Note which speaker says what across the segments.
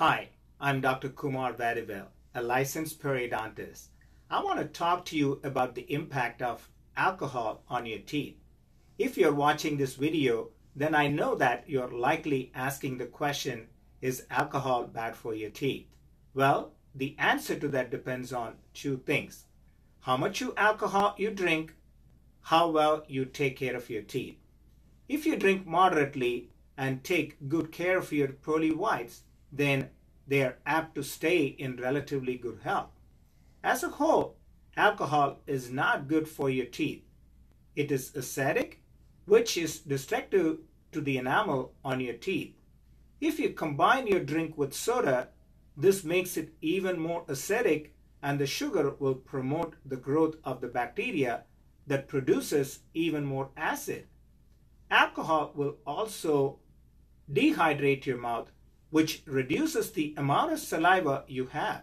Speaker 1: Hi, I'm Dr. Kumar Vadivel, a licensed periodontist. I want to talk to you about the impact of alcohol on your teeth. If you're watching this video, then I know that you're likely asking the question, is alcohol bad for your teeth? Well, the answer to that depends on two things. How much you alcohol you drink, how well you take care of your teeth. If you drink moderately and take good care of your pearly whites, then they are apt to stay in relatively good health. As a whole, alcohol is not good for your teeth. It is acidic, which is destructive to the enamel on your teeth. If you combine your drink with soda, this makes it even more acidic and the sugar will promote the growth of the bacteria that produces even more acid. Alcohol will also dehydrate your mouth which reduces the amount of saliva you have.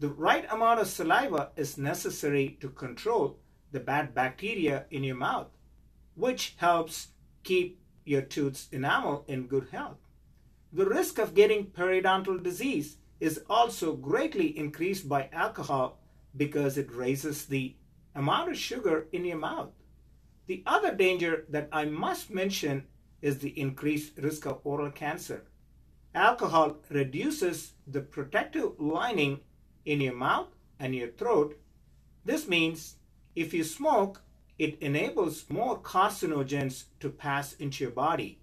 Speaker 1: The right amount of saliva is necessary to control the bad bacteria in your mouth, which helps keep your tooth's enamel in good health. The risk of getting periodontal disease is also greatly increased by alcohol because it raises the amount of sugar in your mouth. The other danger that I must mention is the increased risk of oral cancer alcohol reduces the protective lining in your mouth and your throat. This means if you smoke, it enables more carcinogens to pass into your body,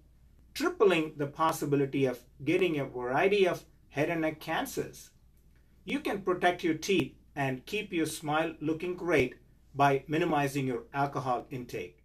Speaker 1: tripling the possibility of getting a variety of head and neck cancers. You can protect your teeth and keep your smile looking great by minimizing your alcohol intake.